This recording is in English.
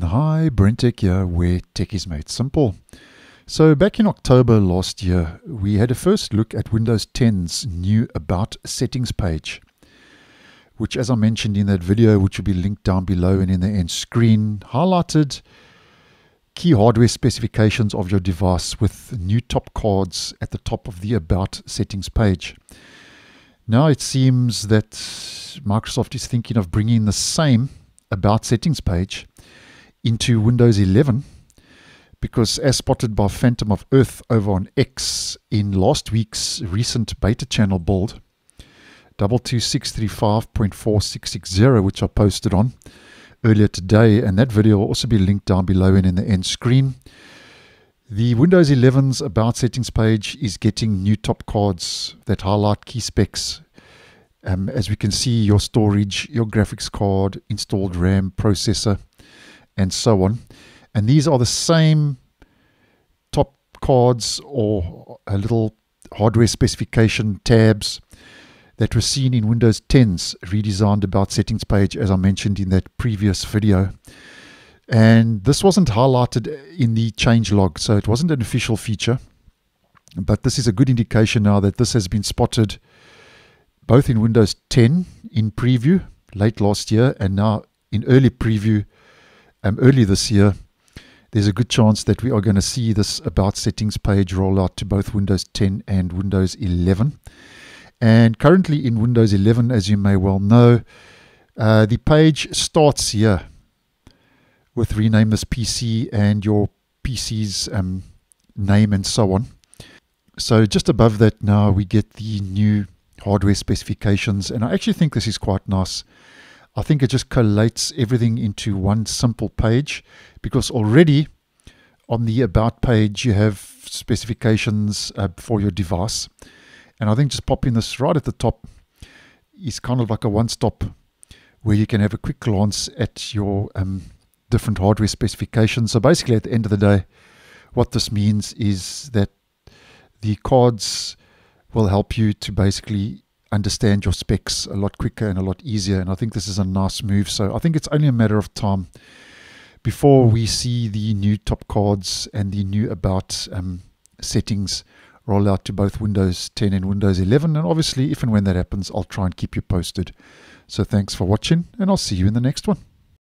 Hi, Brentech here, where tech is made simple. So, back in October last year, we had a first look at Windows 10's new About Settings page, which, as I mentioned in that video, which will be linked down below and in the end screen, highlighted key hardware specifications of your device with new top cards at the top of the About Settings page. Now it seems that Microsoft is thinking of bringing the same About Settings page into Windows 11 because, as spotted by Phantom of Earth over on X in last week's recent beta channel build, 22635.4660, which I posted on earlier today, and that video will also be linked down below and in the end screen. The Windows 11's About Settings page is getting new top cards that highlight key specs. Um, as we can see, your storage, your graphics card, installed RAM, processor, and so on. And these are the same top cards or a little hardware specification tabs that were seen in Windows 10's redesigned About Settings page, as I mentioned in that previous video. And this wasn't highlighted in the change log, so it wasn't an official feature. But this is a good indication now that this has been spotted both in Windows 10 in preview late last year and now in early preview um, early this year, there's a good chance that we are going to see this About Settings page roll out to both Windows 10 and Windows 11. And currently in Windows 11, as you may well know, uh, the page starts here with rename this PC and your PC's um, name and so on. So just above that now we get the new hardware specifications and I actually think this is quite nice. I think it just collates everything into one simple page because already on the About page you have specifications uh, for your device. And I think just popping this right at the top is kind of like a one stop where you can have a quick glance at your um, different hardware specifications. So basically, at the end of the day, what this means is that the cards will help you to basically understand your specs a lot quicker and a lot easier. And I think this is a nice move. So I think it's only a matter of time before we see the new top cards and the new about um, settings roll out to both Windows 10 and Windows 11. And obviously, if and when that happens, I'll try and keep you posted. So thanks for watching, and I'll see you in the next one.